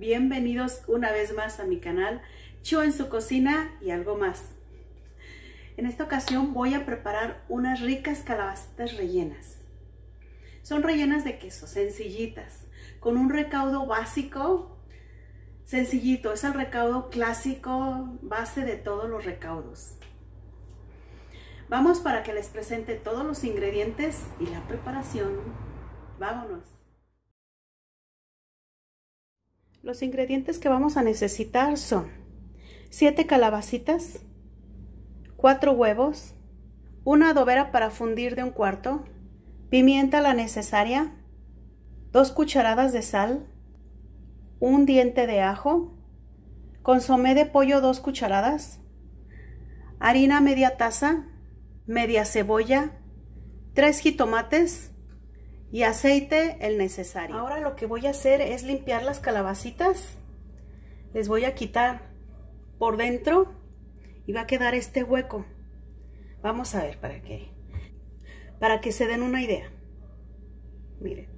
Bienvenidos una vez más a mi canal Chu en su cocina y algo más. En esta ocasión voy a preparar unas ricas calabacitas rellenas. Son rellenas de queso, sencillitas, con un recaudo básico, sencillito. Es el recaudo clásico, base de todos los recaudos. Vamos para que les presente todos los ingredientes y la preparación. Vámonos. Los ingredientes que vamos a necesitar son 7 calabacitas, 4 huevos, una adobera para fundir de un cuarto, pimienta la necesaria, 2 cucharadas de sal, un diente de ajo, consomé de pollo 2 cucharadas, harina media taza, media cebolla, 3 jitomates y aceite el necesario. Ahora lo que voy a hacer es limpiar las calabacitas. Les voy a quitar por dentro y va a quedar este hueco. Vamos a ver para qué. Para que se den una idea. Miren.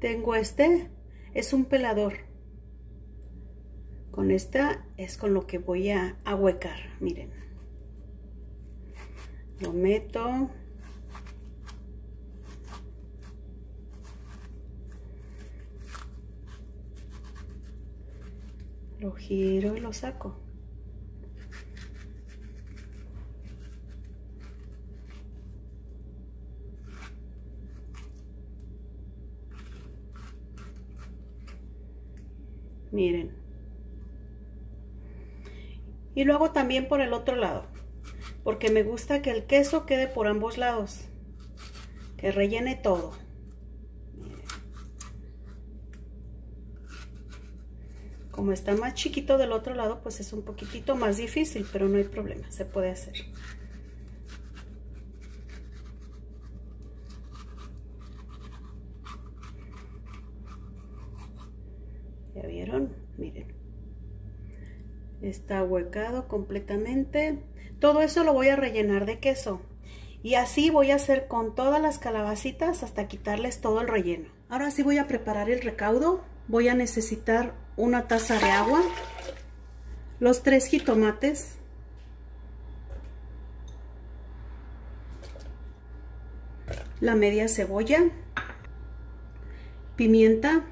Tengo este. Es un pelador. Con esta es con lo que voy a ahuecar. Miren. Lo meto. Giro y lo saco. Miren. Y lo hago también por el otro lado, porque me gusta que el queso quede por ambos lados, que rellene todo. Como está más chiquito del otro lado, pues es un poquitito más difícil, pero no hay problema, se puede hacer. ¿Ya vieron? Miren. Está huecado completamente. Todo eso lo voy a rellenar de queso. Y así voy a hacer con todas las calabacitas hasta quitarles todo el relleno. Ahora sí voy a preparar el recaudo. Voy a necesitar una taza de agua, los tres jitomates, la media cebolla, pimienta,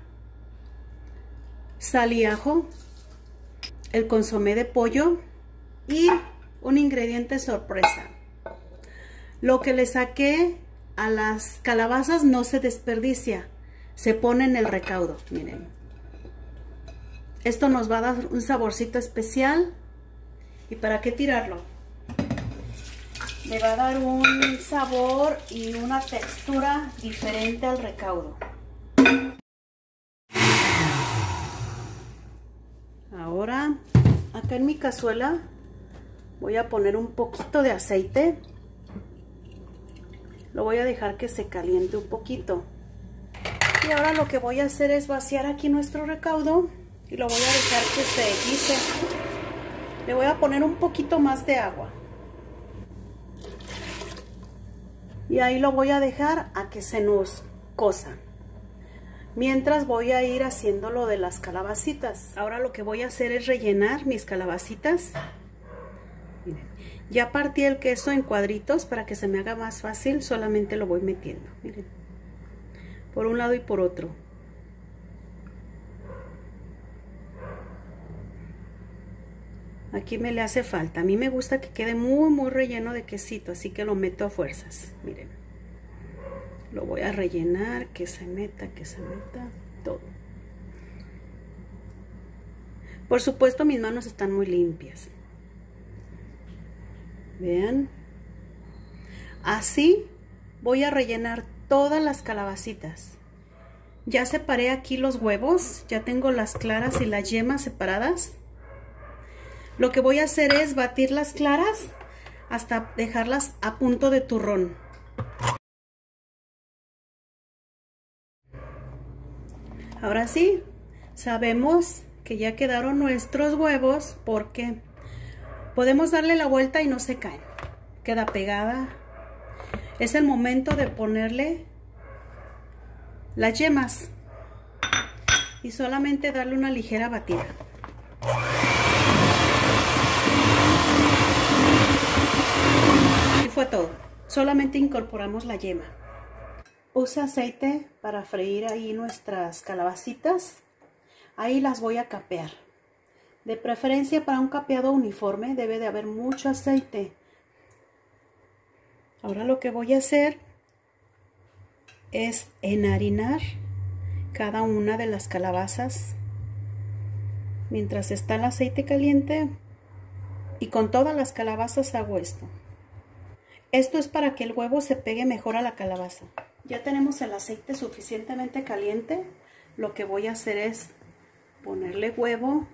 sal y ajo, el consomé de pollo y un ingrediente sorpresa. Lo que le saqué a las calabazas no se desperdicia, se pone en el recaudo, miren. Esto nos va a dar un saborcito especial. ¿Y para qué tirarlo? Le va a dar un sabor y una textura diferente al recaudo. Ahora, acá en mi cazuela voy a poner un poquito de aceite. Lo voy a dejar que se caliente un poquito. Y ahora lo que voy a hacer es vaciar aquí nuestro recaudo y lo voy a dejar que se guise. Le voy a poner un poquito más de agua. Y ahí lo voy a dejar a que se nos cosa. Mientras voy a ir haciendo lo de las calabacitas. Ahora lo que voy a hacer es rellenar mis calabacitas. Miren, ya partí el queso en cuadritos para que se me haga más fácil. Solamente lo voy metiendo. Miren. Por un lado y por otro. Aquí me le hace falta. A mí me gusta que quede muy, muy relleno de quesito, así que lo meto a fuerzas. Miren. Lo voy a rellenar, que se meta, que se meta, todo. Por supuesto, mis manos están muy limpias. Vean. Así voy a rellenar todas las calabacitas. Ya separé aquí los huevos, ya tengo las claras y las yemas separadas. Lo que voy a hacer es batir las claras hasta dejarlas a punto de turrón. Ahora sí, sabemos que ya quedaron nuestros huevos porque podemos darle la vuelta y no se caen. Queda pegada. Es el momento de ponerle las yemas. y solamente darle una ligera batida. Y fue todo. Solamente incorporamos la yema. Puse aceite para freír ahí nuestras calabacitas. Ahí las voy a capear. De preferencia para un capeado uniforme debe de haber mucho aceite. Ahora lo que voy a hacer es enharinar cada una de las calabazas mientras está el aceite caliente y con todas las calabazas hago esto. Esto es para que el huevo se pegue mejor a la calabaza. Ya tenemos el aceite suficientemente caliente. Lo que voy a hacer es ponerle huevo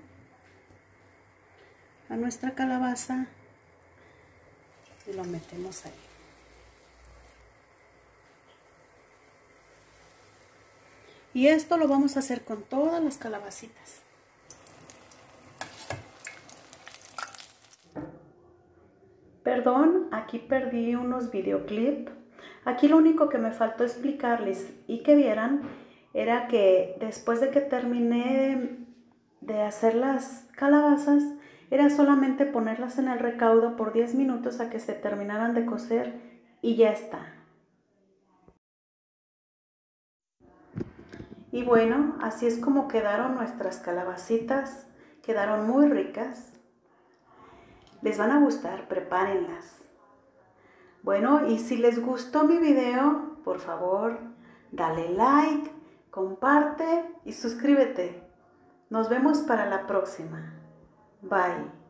a nuestra calabaza y lo metemos ahí. Y esto lo vamos a hacer con todas las calabacitas. Perdón, aquí perdí unos videoclips. Aquí lo único que me faltó explicarles y que vieran era que después de que terminé de hacer las calabazas, era solamente ponerlas en el recaudo por 10 minutos a que se terminaran de cocer y ya está. Y bueno, así es como quedaron nuestras calabacitas. Quedaron muy ricas. Les van a gustar, prepárenlas. Bueno, y si les gustó mi video, por favor, dale like, comparte y suscríbete. Nos vemos para la próxima. Bye.